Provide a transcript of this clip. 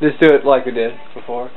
Just do it like we did before.